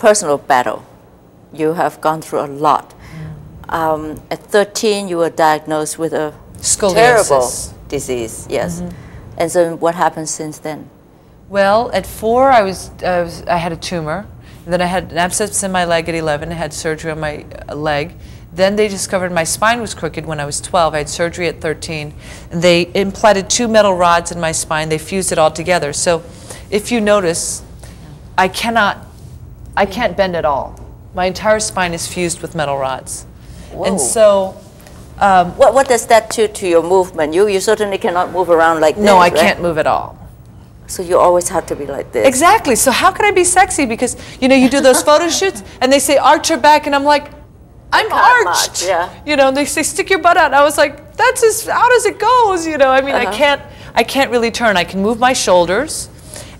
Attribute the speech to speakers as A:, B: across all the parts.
A: personal battle. You have gone through a lot. Um, at 13, you were diagnosed with a
B: Scoliosis.
A: terrible disease. Yes. And so, what happened since then?
B: Well, at four, I was, I was I had a tumor. Then I had an abscess in my leg at 11. I had surgery on my uh, leg. Then they discovered my spine was crooked when I was 12. I had surgery at 13. And they implanted two metal rods in my spine. They fused it all together. So, if you notice, I cannot, I can't bend at all. My entire spine is fused with metal rods.
A: Whoa.
B: And so,
A: What, what does that do to your movement? You, you certainly cannot move around like
B: no,
A: this.
B: I
A: right?
B: can't move at all.
A: So, you always have to be like this.
B: Exactly. So how can I be sexy? Because you know, you do those photo shoots and they say arch your back, and I'm like, I'm arched.
A: much, yeah.
B: You know, and they say stick your butt out. And I was like, that's as out as it goes. You know, I mean, I
A: Uh-huh.
B: can't, I can't really turn. I can move my shoulders,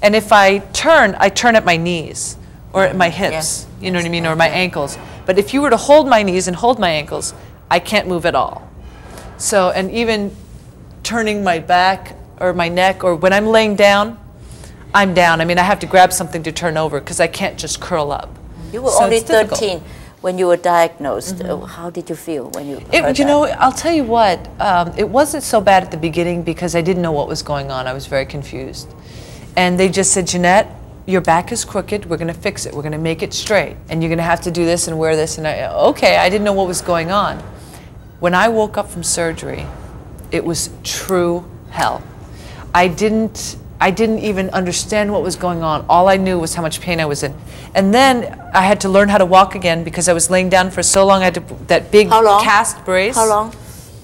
B: and if I turn, I turn at my knees or at my hips. You know what I mean, or my ankles. But if you were to hold my knees and hold my ankles, I can't move at all. So, and even turning my back or my neck, or when I'm laying down, I'm down. I mean, I have to grab something to turn over because I can't just curl up.
A: You were
B: So
A: only
B: it's difficult.
A: 13 when you were diagnosed. Uh, How did you feel when you
B: It, you
A: that?
B: know, I'll tell you what. Um, it wasn't so bad at the beginning because I didn't know what was going on. I was very confused, and they just said, Jeanette, your back is crooked. We're going to fix it. We're going to make it straight, and you're going to have to do this and wear this. And I, okay, I didn't know what was going on. When I woke up from surgery, it was true hell. I didn't. I didn't even understand what was going on. All I knew was how much pain I was in. And then I had to learn how to walk again because I was laying down for so long. I had to, that big cast brace.
A: How long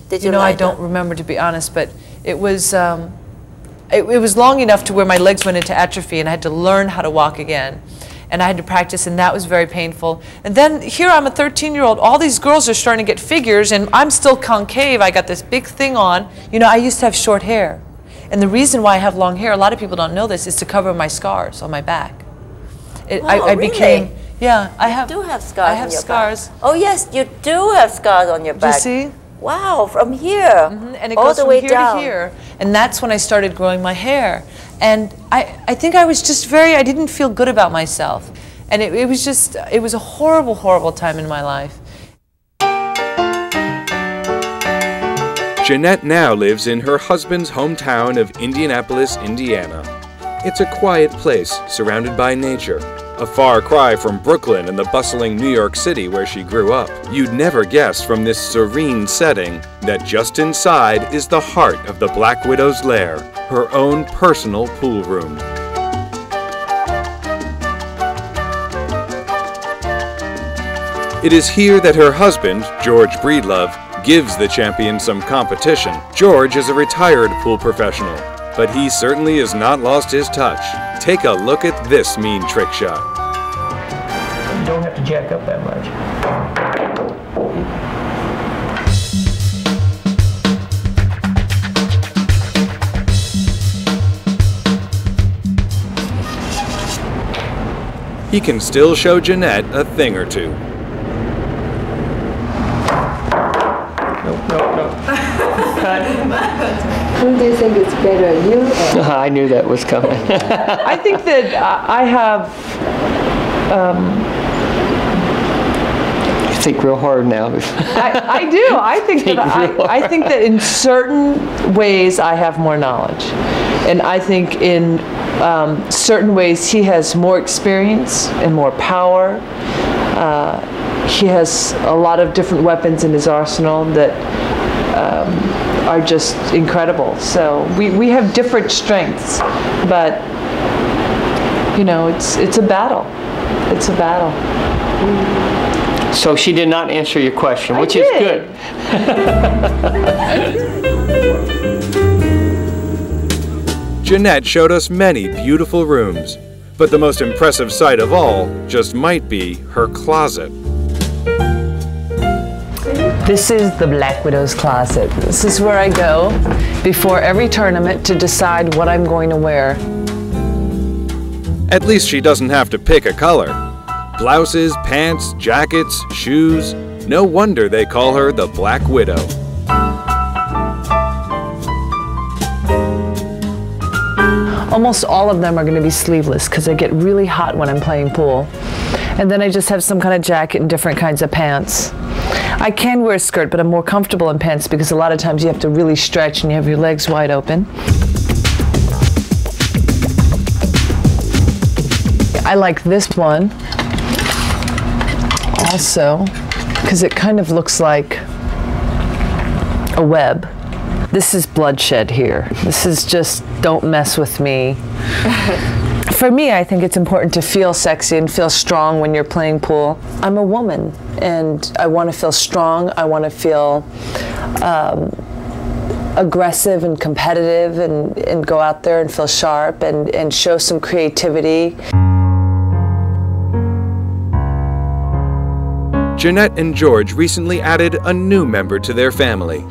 A: did you
B: You know, I don't
A: down?
B: remember to be honest, but it was um, it, it was long enough to where my legs went into atrophy, and I had to learn how to walk again, and I had to practice, and that was very painful. And then here I'm a 13 year old. All these girls are starting to get figures, and I'm still concave. I got this big thing on. You know, I used to have short hair, and the reason why I have long hair, a lot of people don't know this, is to cover my scars on my back. It, I,
A: Oh,
B: I
A: really?
B: became yeah. I have
A: You do have scars
B: I have scars.
A: back. Oh yes, you do have scars on your
B: Do you
A: back.
B: see?
A: Wow, from here mm-hmm,
B: and it
A: all
B: goes
A: the
B: from
A: way
B: here
A: down.
B: to here. And that's when I started growing my hair. And I, I think I was just very, I didn't feel good about myself. And it, it was just, it was a horrible, horrible time in my life.
C: Jeanette now lives in her husband's hometown of Indianapolis, Indiana. It's a quiet place surrounded by nature, a far cry from Brooklyn and the bustling New York City where she grew up. You'd never guess from this serene setting that just inside is the heart of the Black Widow's lair, her own personal pool room. It is here that her husband, George Breedlove, gives the champion some competition. George is a retired pool professional, but he certainly has not lost his touch. Take a look at this mean trick shot.
D: You don't have to jack up that much.
C: He can still show Jeanette a thing or two.
D: Nope, nope, nope.
E: Who do you think is better, you or
D: I knew that was coming.
B: I think that I I have,
D: you think real hard now.
B: I, I do. I think that I, I think that in certain ways I have more knowledge, and I think in um, certain ways he has more experience and more power. Uh, he has a lot of different weapons in his arsenal that um, are just incredible. So we, we have different strengths, but you know it's it's a battle. It's a battle.
D: so she did not answer your question, which is
B: did.
D: good.
C: Jeanette showed us many beautiful rooms, but the most impressive sight of all just might be her closet.
B: This is the Black Widow's closet. This is where I go before every tournament to decide what I'm going to wear.
C: At least she doesn't have to pick a color. Blouses, pants, jackets, shoes. No wonder they call her the Black Widow.
B: Almost all of them are going to be sleeveless because I get really hot when I'm playing pool. And then I just have some kind of jacket and different kinds of pants. I can wear a skirt, but I'm more comfortable in pants because a lot of times you have to really stretch and you have your legs wide open. I like this one also because it kind of looks like a web. This is bloodshed here. This is just don't mess with me. For me, I think it's important to feel sexy and feel strong when you're playing pool. I'm a woman and I want to feel strong. I want to feel um, aggressive and competitive and, and go out there and feel sharp and, and show some creativity.
C: Jeanette and George recently added a new member to their family.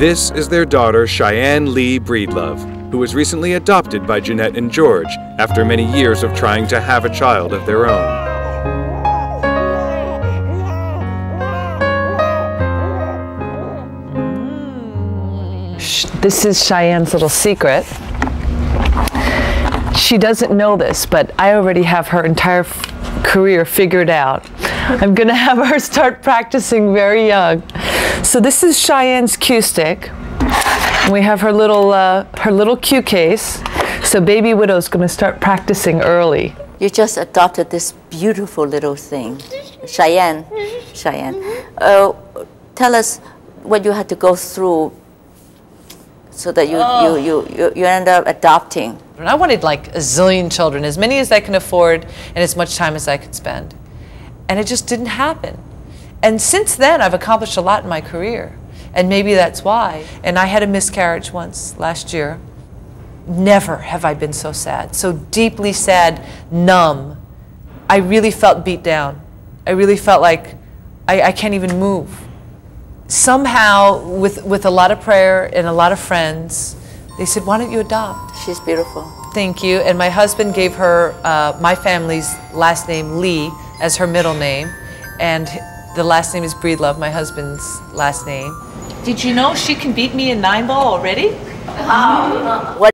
C: This is their daughter Cheyenne Lee Breedlove, who was recently adopted by Jeanette and George after many years of trying to have a child of their own.
B: This is Cheyenne's little secret. She doesn't know this, but I already have her entire career figured out. I'm gonna have her start practicing very young. So this is Cheyenne's cue stick. We have her little uh, her little cue case. So baby widow's gonna start practicing early.
A: You just adopted this beautiful little thing, Cheyenne. Cheyenne, uh, tell us what you had to go through so that you, you, you, you, you end up adopting.
B: I wanted like a zillion children, as many as I can afford, and as much time as I could spend. And it just didn't happen. And since then, I've accomplished a lot in my career. And maybe that's why. And I had a miscarriage once last year. Never have I been so sad, so deeply sad, numb. I really felt beat down. I really felt like I, I can't even move. Somehow, with, with a lot of prayer and a lot of friends, they said, Why don't you adopt?
A: She's beautiful.
B: Thank you. And my husband gave her uh, my family's last name, Lee, as her middle name. And the last name is Breedlove, my husband's last name. Did you know she can beat me in nine ball already?
A: What